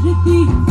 You.